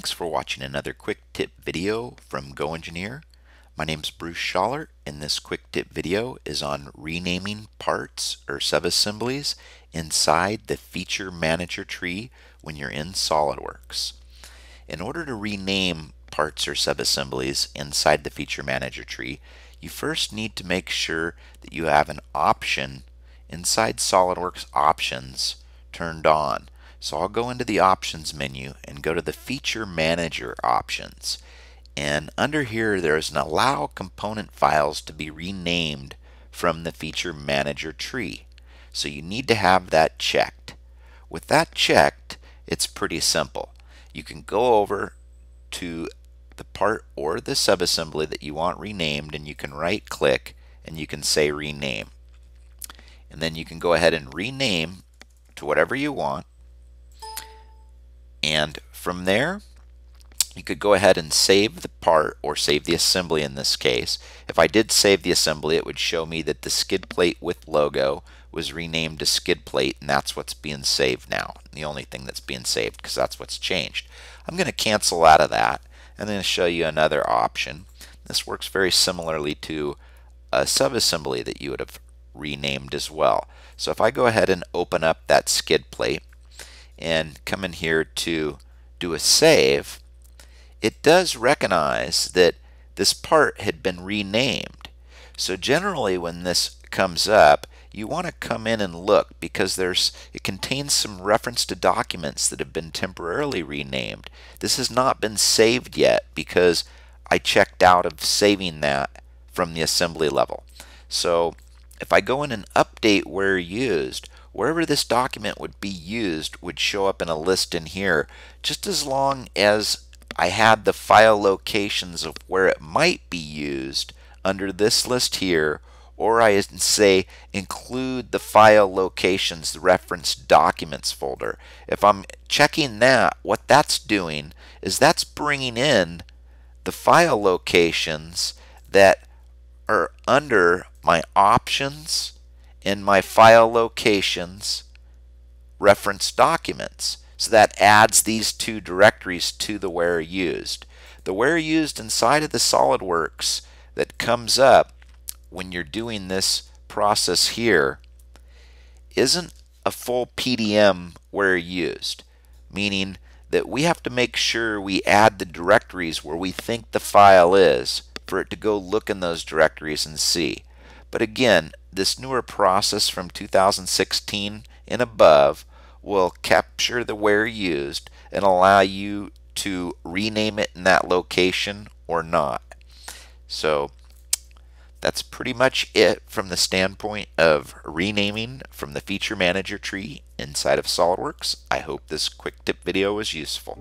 Thanks for watching another quick tip video from GoEngineer. My name is Bruce Shawler and this quick tip video is on renaming parts or subassemblies inside the feature manager tree when you're in SOLIDWORKS. In order to rename parts or subassemblies inside the feature manager tree, you first need to make sure that you have an option inside SOLIDWORKS options turned on. So I'll go into the options menu and go to the feature manager options. And under here there's an allow component files to be renamed from the feature manager tree. So you need to have that checked. With that checked, it's pretty simple. You can go over to the part or the subassembly that you want renamed and you can right click and you can say rename. And then you can go ahead and rename to whatever you want. And from there, you could go ahead and save the part or save the assembly in this case. If I did save the assembly, it would show me that the skid plate with logo was renamed to skid plate and that's what's being saved now. The only thing that's being saved because that's what's changed. I'm going to cancel out of that and then show you another option. This works very similarly to a subassembly that you would have renamed as well. So if I go ahead and open up that skid plate and come in here to do a save, it does recognize that this part had been renamed. So generally when this comes up, you want to come in and look because there's it contains some reference to documents that have been temporarily renamed. This has not been saved yet because I checked out of saving that from the assembly level. So if I go in and update where used, wherever this document would be used would show up in a list in here just as long as I had the file locations of where it might be used under this list here or I say include the file locations the reference documents folder. If I'm checking that what that's doing is that's bringing in the file locations that are under my options in my file locations reference documents. So that adds these two directories to the where used. The where used inside of the SOLIDWORKS that comes up when you're doing this process here isn't a full PDM where used, meaning that we have to make sure we add the directories where we think the file is for it to go look in those directories and see. But again, this newer process from 2016 and above will capture the where used and allow you to rename it in that location or not. So that's pretty much it from the standpoint of renaming from the feature manager tree inside of SOLIDWORKS. I hope this quick tip video was useful.